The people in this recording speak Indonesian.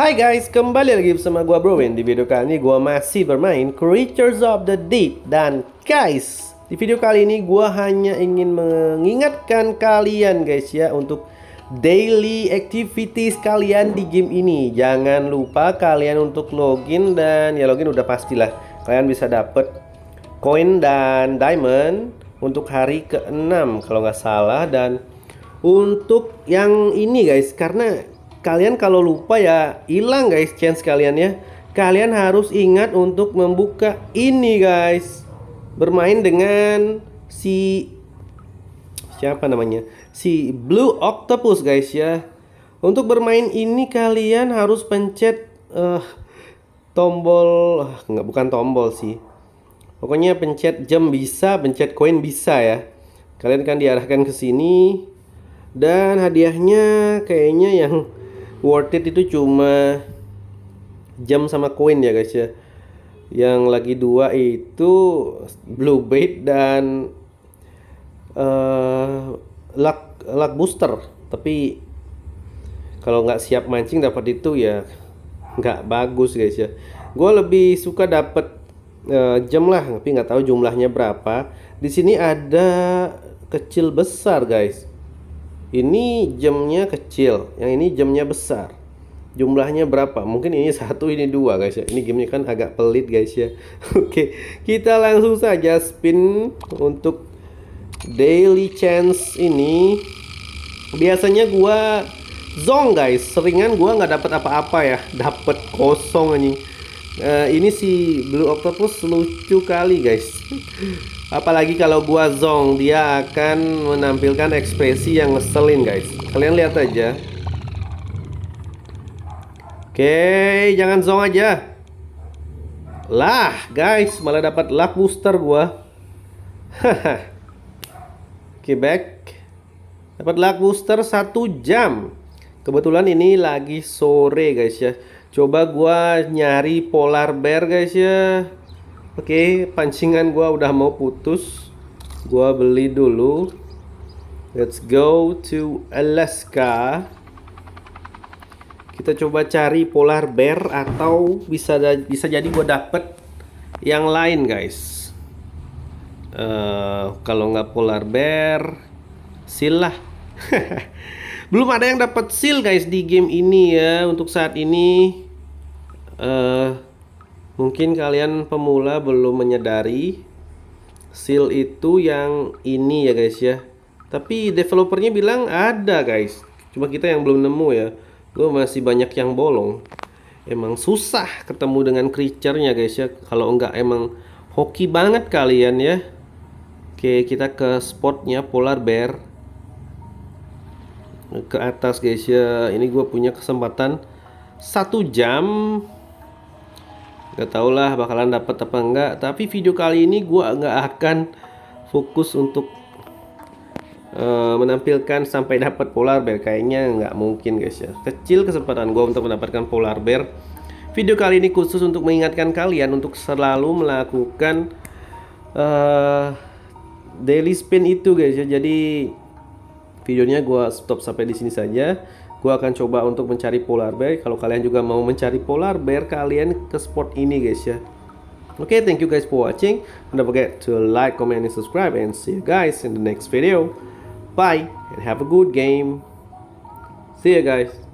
Hai guys, kembali lagi bersama gua Browin Di video kali ini gua masih bermain Creatures of the Deep. Dan guys, di video kali ini gua hanya ingin mengingatkan kalian guys ya Untuk daily activities kalian di game ini. Jangan lupa kalian untuk login dan ya login udah pastilah. Kalian bisa dapet koin dan diamond untuk hari ke-6 kalau nggak salah. Dan untuk yang ini guys karena kalian kalau lupa ya hilang guys chance kalian ya. Kalian harus ingat untuk membuka ini guys. Bermain dengan si siapa namanya? Si blue octopus guys ya. Untuk bermain ini kalian harus pencet uh, tombol uh, nggak bukan tombol sih. Pokoknya pencet jam bisa pencet koin bisa ya. Kalian kan diarahkan ke sini. Dan hadiahnya kayaknya yang worth it itu cuma jam sama koin ya guys ya. Yang lagi dua itu blue bait dan uh, luck luck booster. Tapi kalau nggak siap mancing dapat itu ya nggak bagus guys ya. Gue lebih suka dapat uh, jam lah tapi nggak tahu jumlahnya berapa. Di sini ada kecil besar guys ini jamnya kecil yang ini jamnya besar. Jumlahnya berapa? Mungkin ini satu ini dua guys ya. Ini gamenya kan agak pelit guys ya. Oke kita langsung saja spin untuk daily chance ini. Biasanya gua zong guys. Seringan gua nggak dapat apa-apa ya. Dapat kosong anjing. Uh, ini si blue octopus lucu kali guys Apalagi kalau gua zong, dia akan menampilkan ekspresi yang ngeselin, guys. Kalian lihat aja. Oke, jangan zong aja. Lah, guys, malah dapat luck booster gua. Haha. Oke, back. Dapat luck booster satu jam. Kebetulan ini lagi sore, guys ya. Coba gua nyari polar bear, guys ya. Oke, pancingan gua udah mau putus. Gua beli dulu. Let's go to Alaska. Kita coba cari polar bear atau bisa bisa jadi gua dapet yang lain, guys. Uh, kalau nggak polar bear, seal lah. Belum ada yang dapat seal, guys, di game ini ya. Untuk saat ini, uh, Mungkin kalian pemula belum menyadari seal itu yang ini ya guys ya. Tapi developernya bilang ada guys. Cuma kita yang belum nemu ya. Gue masih banyak yang bolong. Emang susah ketemu dengan creature-nya guys ya. Kalau enggak emang hoki banget kalian ya. Oke kita ke spotnya polar bear. Ke atas guys ya. Ini gue punya kesempatan satu jam Gak tau lah bakalan dapat apa enggak Tapi video kali ini gue nggak akan fokus untuk uh, menampilkan sampai dapat polar bear. Kayaknya nggak mungkin guys ya. Kecil kesempatan gue untuk mendapatkan polar bear. Video kali ini khusus untuk mengingatkan kalian untuk selalu melakukan uh, daily spin itu guys ya. Jadi videonya gue stop sampai di sini saja Gua akan coba untuk mencari polar bear. Kalau kalian juga mau mencari polar bear, kalian ke spot ini guys ya. Oke, okay, thank you guys for watching. Don't forget to like, comment, and subscribe. And see you guys in the next video. Bye, and have a good game. See you guys.